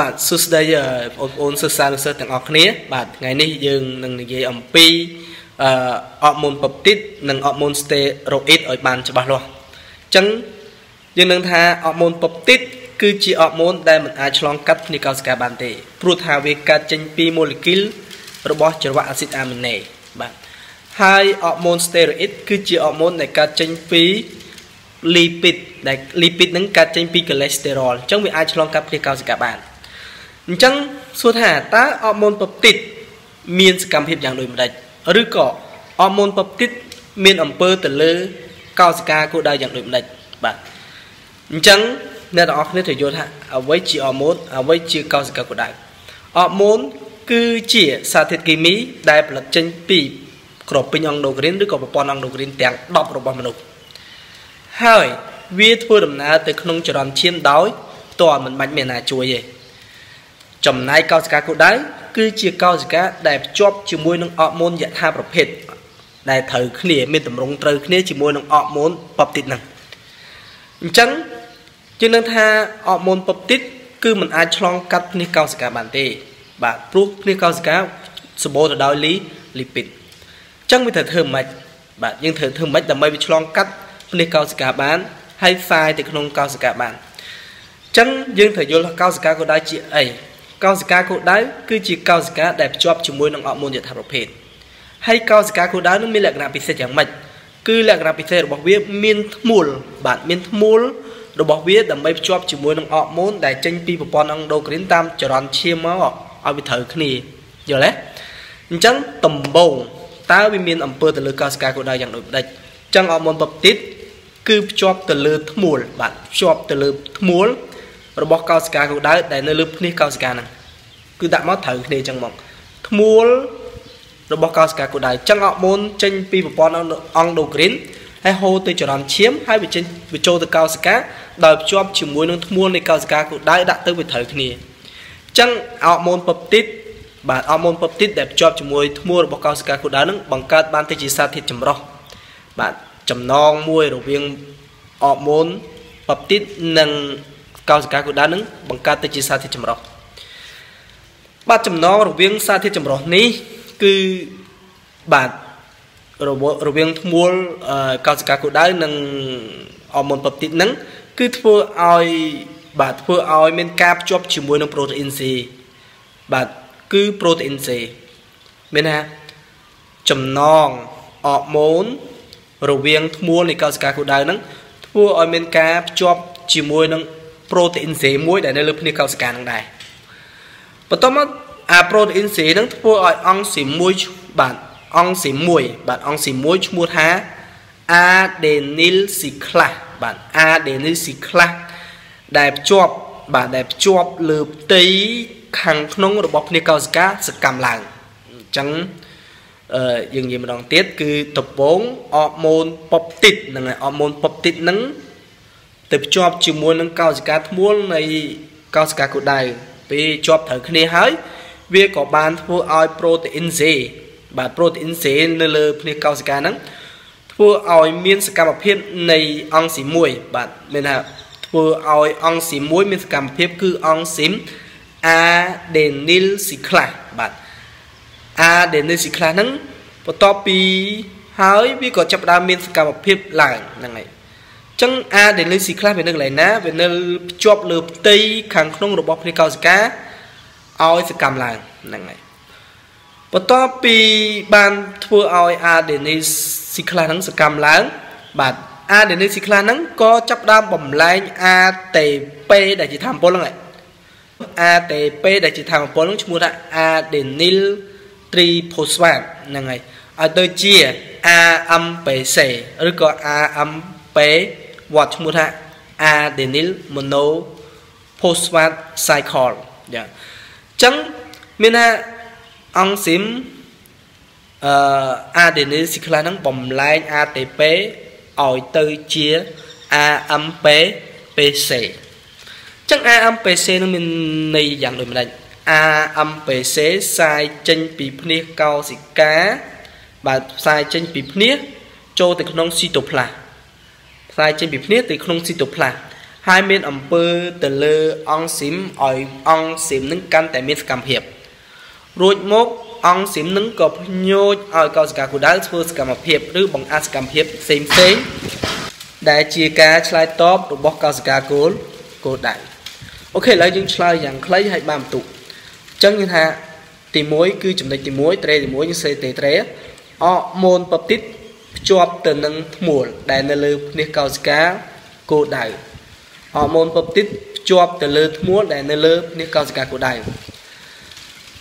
បាទសួស្តីបងប្អូនសិស្សានុសិស្សទាំងអស់គ្នា បាទថ្ងៃនេះយើងនឹងនិយាយអំពីអឺអរម៉ូនពពតិតនិងអរម៉ូនស្តេរ៉ូអ៊ីតឲ្យបានច្បាស់លាស់អញ្ចឹងយើងនឹងថាអរម៉ូនពពតិតគឺជាអរម៉ូនដែលមិនអាចឆ្លងកាត់គ្នាកោសិកាបានទេព្រោះថាវាកើតចេញពីម៉ូលេគុលរបស់ច្រវាក់អាស៊ីតអាមីណេបាទហើយអរម៉ូនស្តេរ៉ូអ៊ីតគឺជាអរម៉ូនដែលកើតចេញពីលីពីតដែលលីពីតហ្នឹងកើតចេញពីកូលេស្តេរ៉ុលអញ្ចឹងវាអាចឆ្លងកាត់គ្នាកោសិកាបាន អញ្ចឹងសួរថាតើអរម៉ូនពពតិតមានសកម្មភាពយ៉ាងដូចម្ដេចឬក៏អរម៉ូនពពតិតមានអំពើទៅលើកោសិកាគោលដៅយ៉ាងដូចម្ដេចបាទអញ្ចឹងអ្នកទាំងអស់គ្នាត្រូវយល់ថាអ្វីជាអរម៉ូនអ្វីជាកោសិកាគោលដៅអរម៉ូនគឺជាសារធាតុគីមីដែលផលិតចេញពីក្របពេញអង់ដូក្រីនឬក៏ប្រព័ន្ធអង់ដូក្រីនទាំង10របស់មនុស្សហើយវាធ្វើដំណើរទៅក្នុងចរន្តឈាមដោយផ្ទាល់មិនបាច់មានណាជួយទេ ចំណែកកោសិកាគោលដៅគឺជាកោសិកាដែលភ្ជាប់ជាមួយនឹងអរម៉ូនយថាប្រភេទដែលត្រូវគ្នាមានតម្រង់ត្រូវគ្នាជាមួយនឹងអរម៉ូនពពតិតហ្នឹងអញ្ចឹងយើងនឹងថាអរម៉ូនពពតិតគឺมันអាចឆ្លងកាត់គ្នាកោសិកាបានទេ បាទព្រោះគ្នាកោសិកាសម្បូរទៅដោយលីលីពីតអញ្ចឹងវាត្រូវធ្វើម៉េចបាទយើងត្រូវធ្វើម៉េចដើម្បីវាឆ្លងកាត់គ្នាកោសិកាបានហើយផ្សាយទៅក្នុងកោសិកាបានអញ្ចឹងយើងត្រូវយល់កោសិកាក៏ដែរជាអី កោសិកាគោលដៅគឺជាកោសិកាដែលភ្ជាប់ជាមួយនឹងអរម៉ូនយថាប្រភេទហើយកោសិកាគោលដៅនឹងមានលក្ខណៈពិសេសយ៉ាងម៉េចគឺលក្ខណៈពិសេសរបស់វាមានធ្មូលបាទមានធ្មូលរបស់វាដើម្បីភ្ជាប់ជាមួយនឹងអរម៉ូនដែលចេញពីប្រព័ន្ធអង់ដូក្រីនតាមចរន្តឈាមមកឲ្យវាត្រូវគ្នាយល់ទេអញ្ចឹងដំបូងតើវាមានអំពើទៅលើកោសិកាគោលដៅយ៉ាងដូចម្ដេចអញ្ចឹងអរម៉ូនពពតិតគឺភ្ជាប់ទៅលើធ្មូលបាទភ្ជាប់ទៅលើធ្មូលរបស់កោសិកាគោលដៅដែលនៅលើភ្នេះកោសិកាហ្នឹង គឺដាក់មកត្រូវគ្នាអញ្ចឹងមកធ្មូលរបស់កោសិកាគោលដៅអញ្ចឹងអរម៉ូនចេញពីប្រព័ន្ធអង់ដូក្រីនហើយហូរទៅចរន្តឈាមហើយវាចេញវាចូលទៅកោសិកាដោយភ្ជាប់ជាមួយនឹងធ្មូលនៃកោសិកាគោលដៅដាក់ទៅវាត្រូវគ្នាអញ្ចឹងអរម៉ូនពពតិតបាទអរម៉ូនពពតិតដែលភ្ជាប់ជាមួយធ្មូលរបស់កោសិកាគោលដៅហ្នឹងបង្កើតបានទៅជាសារធាតុចម្រុះបាទចំណងមួយរវាងអរម៉ូនពពតិតនិងកោសិកាគូដានឹងបង្កើតទៅជាសារធាតុចម្រុះ បាទចំណងរវាងសារធាតុចម្រុះនេះគឺបាទរវាងធ្មូលកោសិកាគូដៅនិងអរម៉ូនពពតិតហ្នឹងគឺធ្វើឲ្យបាទធ្វើឲ្យមានការភ្ជាប់ជាមួយនឹងប្រូតេអ៊ីន C បាទគឺប្រូតេអ៊ីន C មានថាចំណងអរម៉ូនរវាងធ្មូលនៃកោសិកាគូដៅហ្នឹងធ្វើឲ្យមានការភ្ជាប់ជាមួយនឹងប្រូតេអ៊ីន C មួយដែលនៅលើភ្នាកោសិកាហ្នឹងដែរ បន្ទាប់មកអាប្រូតេអ៊ីន C ហ្នឹងធ្វើឲ្យអង្គស៊ីមួយបាទអង្គស៊ីមួយបាទអង្គស៊ីមួយឈ្មោះថា adenyl cyclase បាទ adenyl cyclase ដែលភ្ជាប់បាទដែលភ្ជាប់លើផ្ទៃខាងក្នុងរបស់ភ្នាកោសិកាសកម្មឡើងអញ្ចឹងអឺយើងនិយាយម្ដងទៀតគឺដំបងអរម៉ូនពពតិតហ្នឹងអរម៉ូនពពតិតហ្នឹងទៅភ្ជាប់ជាមួយនឹងកោសិកាធ្មូលនៃកោសិកាគូដៅ ពេលជាប់ត្រូវគ្នាហើយ វាក៏បានធ្វើឲ្យប្រូតេអ៊ីន C បាទប្រូតេអ៊ីន C នៅលើភ្នាកោសិកាហ្នឹងធ្វើឲ្យមានសកម្មភាពនៃអង្គស៊ី1បាទមានថាធ្វើឲ្យអង្គស៊ី1មានសកម្មភាពគឺអង្គស៊ីម adenyl cyclase បាទ adenyl cyclase ហ្នឹងបន្ទាប់ពីហើយវាក៏ចាប់ផ្ដើមមានសកម្មភាពឡើងហ្នឹងហើយ ចឹង adenyl cyclase វានៅកន្លែងណាវានៅភ្ជាប់លើផ្ទៃខាងក្នុងរបស់ភ្នាកោសិកាឲ្យសកម្មឡើងហ្នឹងហើយបន្ទាប់ពីបានធ្វើឲ្យ adenyl cyclase ហ្នឹងសកម្មឡើង បាទ adenyl cyclase ហ្នឹងក៏ចាប់ដើមបំលែង ATP ដែលជាធម្មពលហ្នឹង ATP ដែលជាធម្មពលហ្នឹងឈ្មោះថា adenyl triphosphate ហ្នឹងហើយឲ្យទៅជា AMPC ឬក៏ AMP វត្តឈ្មោះថា adenyl monophosphate cycle ចាអញ្ចឹងមានថាអង្គស៊ីមអឺ adenyl cyclase ហ្នឹងបំលែង ATP ឲ្យទៅជា AMP PC ចឹង AMPC នឹងមានន័យយ៉ាងដូចម្ដេច AMPC ផ្សាយចេញពីភ្នាសកោសិកាបាទផ្សាយចេញពីភ្នាសចូលទៅក្នុងស៊ីតូផ្លាស ផ្សាយចេញពីភ្នាសទៅក្នុងស៊ីតូផ្លាសហើយមានអំពើទៅលើអង្គស៊ីមឲ្យអង្គស៊ីមនឹងកាន់តែមានសកម្មភាពរួចមកអង្គស៊ីមនឹងក៏ភ្ញូចឲ្យកោសិកាគូដៅធ្វើសកម្មភាពឬបង្អាសកម្មភាពផ្សេងផ្សេងដែលជាការឆ្លើយតបរបស់កោសិកាគោលគោលដៅអូខេឥឡូវយើងឆ្លើយយ៉ាងខ្លីហើយបានបន្ទុកអញ្ចឹងយើងថាទី1គឺចំណុចទី1ត្រេទី1យើងសេទេត្រេអម៉ូនប៉បទីត ភ្ជាប់ទៅនឹងធ្មួលដែលនៅលើភ្នែកកោសិកាគោលដៅអម៉ូនប៉បទីតភ្ជាប់ទៅលើធ្មួលដែលនៅលើភ្នែកកោសិកាគោលដៅ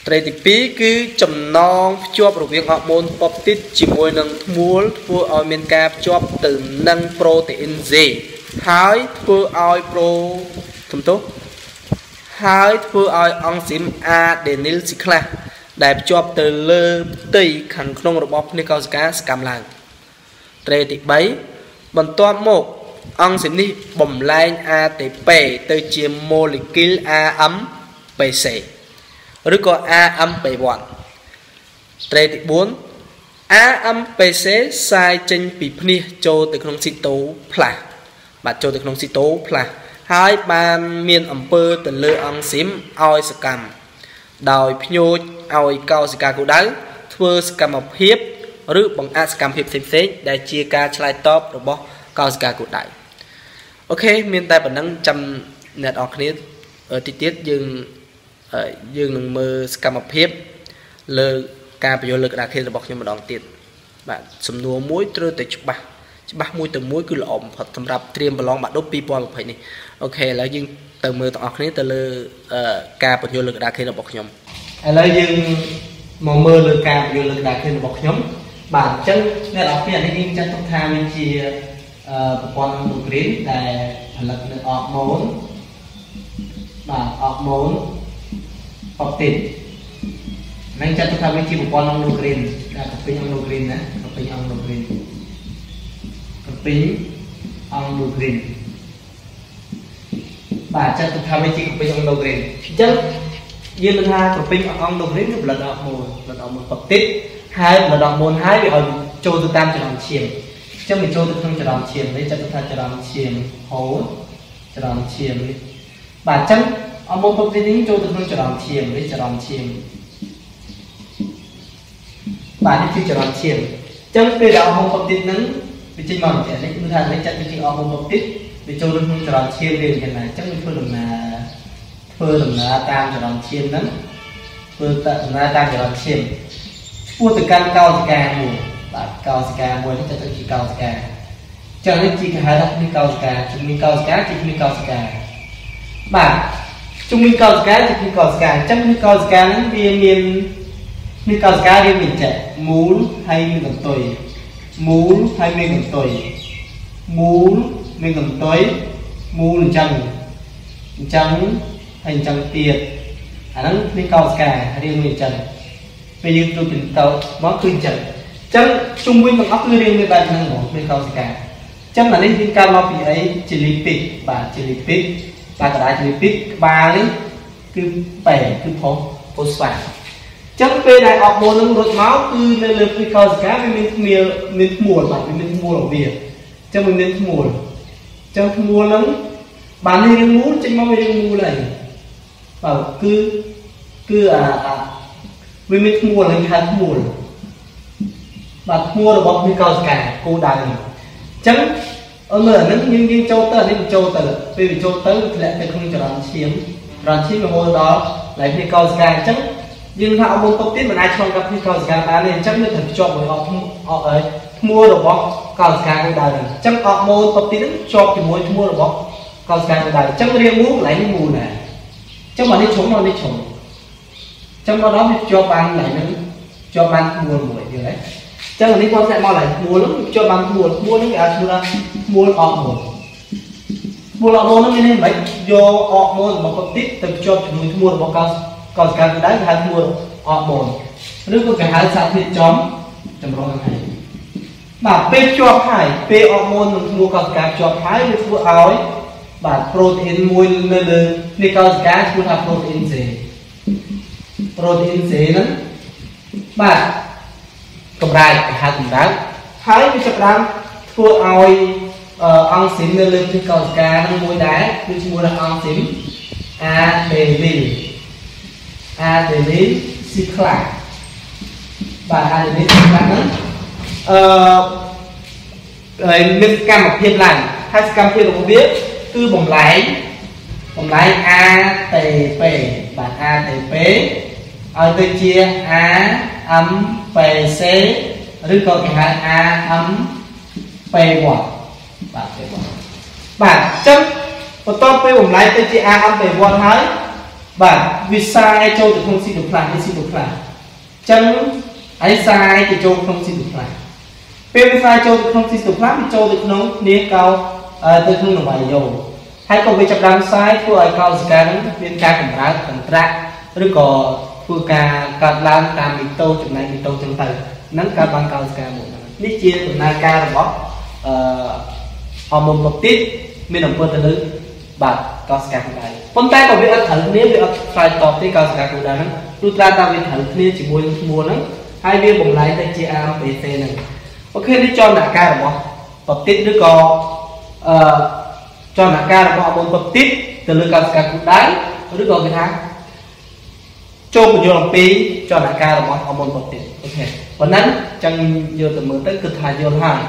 ត្រេទី2គឺចំណងភ្ជាប់រវាងអរម៉ូនប៉បទីតជាមួយនឹងធ្មួលធ្វើឲ្យមានការភ្ជាប់ទៅនឹងប្រូតេអ៊ីន Z ហើយធ្វើឲ្យប្រូសំទោសហើយធ្វើឲ្យអង់ស៊ីមអាដេនីលស៊ីក្លាសដែលភ្ជាប់ទៅលើផ្ទៃខាងក្នុងរបស់ភ្នែកកោសិកាសកម្មឡើង ត្រេទី3បន្ទាប់មកអង្គស៊ីមនេះបំលែង ATP ទៅជាម៉ូលេគុល AMPC ឬក៏ AMP1 ត្រេទី4 AMPC សាយចេញពីភ្នែកចូលទៅក្នុងស៊ីតូផ្លាស់បាទចូលទៅក្នុងស៊ីតូផ្លាស់ហើយបានមានអំពើទៅលើអង្គស៊ីមឲ្យសកម្មដោយភ្ញូចឲ្យកោសិកាគូដៅធ្វើសកម្មភាព ឬបង្អាក់សកម្មភាពផ្សេងៗដែលជាការឆ្លើយតបរបស់កោសិកាគូដៅអូខេមានតែប៉ុណ្ណឹងចាំអ្នកនរគ្នាតិចទៀតយើងយើងនឹងមើលសកម្មភាពលើការបញ្យល់លើក្តារខេនរបស់ខ្ញុំម្ដងទៀតបាទសំណួរមួយត្រូវតែច្បាស់ច្បាស់មួយទៅមួយគឺល្អបំផុតសម្រាប់ត្រៀមប្រឡងបាក់ឌុប2020នេះអូខេឥឡូវយើងទៅមើលទាំងអស់គ្នាទៅលើការបញ្យល់លើក្តារខេនរបស់ខ្ញុំឥឡូវយើងមកមើលលើការបញ្យល់លើក្តារខេនរបស់ខ្ញុំ បាទអញ្ចឹងអ្នកនរគ្នានេះយើងចាត់ទុកថាវាជាប្រព័ន្ធនូក្រីនដែលផលិតនៅអរម៉ូនបាទអរម៉ូនអបតិតនឹងចាត់ទុកថាវាជាប្រព័ន្ធអង្គនូក្រីនដែលកពីអង្គនូក្រីនណាកពីអង្គនូក្រីនកពីអង្គនូក្រីនបាទចាត់ទុកថាវាជាកពីអង្គនូក្រីនអញ្ចឹងយើងនឹងថាកពីអង្គនូក្រីនគឺផលិតអរម៉ូនផលិតអរម៉ូនអបតិត ហើយផលិតអរម៉ូនហើយវាឲ្យចូលទៅតាមចំណងឈាមចឹងវាចូលទៅក្នុងចរន្តឈាមនេះចាត់ថាចរន្តឈាមហូរចរន្តឈាមនេះបាទអញ្ចឹងអមពុកទីនេះចូលទៅក្នុងចរន្តឈាមនេះចរន្តឈាមបាទនេះគឺចរន្តឈាមអញ្ចឹងពេលដែលអមពុកទីហ្នឹងវាចេញមកចេះនេះគឺថានេះចាត់វាជាអមពុកទីវាចូលទៅក្នុងចរន្តឈាមវាយ៉ាងណាអញ្ចឹងវាធ្វើដំណើរធ្វើដំណើរតាមចរន្តឈាមហ្នឹងធ្វើដំណើរតាមចរន្តឈាម ឆ្ពោះទៅកាន់កោសិកាមួយបាទកោសិកាមួយនេះទៅជាកោសិកាចឹងនេះជាគេហៅថាជំនាញកោសិកាជំនាញកោសិកាជាជំនាញកោសិកាបាទជំនាញកោសិកាជាជំនាញកោសិកាអញ្ចឹងជំនាញកោសិកាហ្នឹងវាមានមានកោសិការៀងមានចេះមូលហើយមានកន្ទុយមូលហើយមានកន្ទុយមូលមានកន្ទុយមូលអញ្ចឹងអញ្ចឹងហើយអញ្ចឹងទៀតអាហ្នឹងមានកោសិការៀងមានអញ្ចឹង ពេលយើងទូទៅទៅមកគឺអញ្ចឹងចឹងជុំវិញទាំងអស់គឺរៀងមានបែបហ្នឹងហ្មងមានកោសិកាចឹងអានេះវាកើតមកពីអីជាលីពីកបាទជាលីពីកបាទកណ្ដាលជាលីពីកក្បាលនេះគឺបែគឺផុសផូស្វាចឹងពេលដែលអបម៉ូននឹងរត់មកគឺនៅលើពីកោសិកាវាមានធ្មៀលមានធ្មួលបាទវាមានធ្មួលរបស់វាចឹងវាមានធ្មួលចឹងធ្មួលហ្នឹងបាននេះរៀងមូលចេញមកវារៀងមូលហើយបាទគឺគឺអា វាមានធ្មួលហើយហៅធ្មួលបាទឈ្មោះរបស់មីកោសកាគោដៅនេះអញ្ចឹងអឺមើលអានឹងយើងយើងចូលទៅអានេះចូលទៅពេលវាចូលទៅធ្លាក់ទៅក្នុងចរន្តឈាមចរន្តឈាមរហូតដល់ឡើងមីកោសកាអញ្ចឹងយើងថាអមុំពុកទៀតមិនអាចឆ្លងកាត់មីកោសកាបានទេអញ្ចឹងយើងត្រូវភ្ជាប់មួយអកអកអើយឈ្មោះរបស់កោសកាគោដៅនេះអញ្ចឹងអកម៉ូនពុកទៀតនឹងភ្ជាប់ជាមួយឈ្មោះរបស់កោសកាគោដៅអញ្ចឹងរៀងមូលកន្លែងនេះមូលដែរអញ្ចឹងមកនេះឈុំមកនេះឈុំអញ្ចឹងមកដល់វាភ្ជាប់បានកន្លែងហ្នឹងភ្ជាប់បានមូលមួយយល់ទេចឹងនេះគាត់ធ្លាក់មកឡើយឈ្មោះហ្នឹងចូលបានឈ្មោះឈ្មោះហ្នឹងគេអាចឈ្មោះថាឈ្មោះអកមុនឈ្មោះអកមុនហ្នឹងមានន័យមិនយកអកមុនរបស់គាត់តិចទៅភ្ជាប់ជាមួយឈ្មោះរបស់កោកោសកម្មដែរគេហៅឈ្មោះអកមុនឬក៏គេហៅសារធាតុចំចម្រុះហ្នឹងហើយបាទពេលភ្ជាប់ហើយពេលអកមុននឹងឈ្មោះកោសកម្មភ្ជាប់ហើយវាធ្វើឲ្យបាទប្រូតេអ៊ីនមួយនៅលើនេះកោសកម្មឈ្មោះថាប្រូតេអ៊ីន C ប្រូតេអ៊ីន C ហ្នឹងបាទកម្រើកគេហៅកម្រើកហើយវាចាប់ផ្ដើមធ្វើឲ្យអង្គស៊ីមនៅលើទីកោសិកានឹងមួយដែរគឺឈ្មោះថាអង្គស៊ីម adenine adenine cyclase បាទ adenine cyclase ហ្នឹងអឺមានកម្មភាពឡើងហើយសកម្មភាពរបស់វាគឺបំលែងបំលែង ATP បាទ ATP ឲ្យទៅជា AMPC ឬក៏គេហៅ AMP1 បាទ P1 បាទអញ្ចឹងបន្ទាប់ពេលបំលែងទៅជា AMP1 ហើយបាទវាសាយចូលទៅក្នុងស៊ីតូផ្លាសនេះស៊ីតូផ្លាសអញ្ចឹងហើយសាយទៅចូលក្នុងស៊ីតូផ្លាសពេលវាសាយចូលទៅក្នុងស៊ីតូផ្លាសវាចូលទៅក្នុងគ្នាកោទៅក្នុងនវាយោហើយក៏វាចាប់ដើមសាយធ្វើឲ្យកោសិកានឹងមានការកម្រើកកន្ត្រាក់ឬក៏ ធ្វើការកាត់ឡើងតាមមីតូចំណែកមីតូចឹងទៅហ្នឹងកើតបានកោសិកាមួយនេះជាដំណើរការរបស់អឺហូម៉ូនប្រូទីនមានអំពើទៅលើបាទកោសិកាគូដៅប៉ុន្តែបើវាអត់ត្រូវគ្នាវាអត់ឆ្លើយតបទេកោសិកាគូដៅហ្នឹងព្រោះត្រាតែវាត្រូវគ្នាជាមួយនឹងឈ្មោះហ្នឹងហើយវាបំលែងទៅជា AMPC ហ្នឹងអូខេនេះចលនាការរបស់ប្រូទីនឬក៏អឺចលនាការរបស់អមុនប្រូទីនទៅលើកោសិកាគូដៅឬក៏គេថា ចូលបញ្យល់អំពីចលនាការរបស់អមុនប្រូទីនអូខេប៉ុណ្ណឹងចឹងយកទៅមើលទៅគឺថាយល់ហើយ